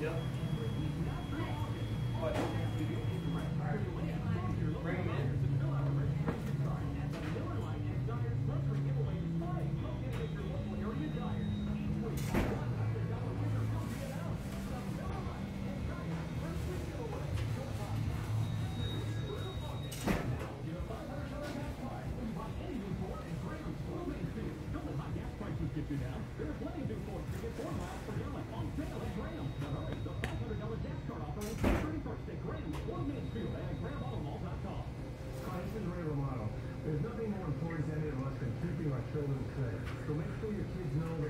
Yep. is Ray Romano. There's nothing more important to any of us than keeping our children safe. So make sure your kids know that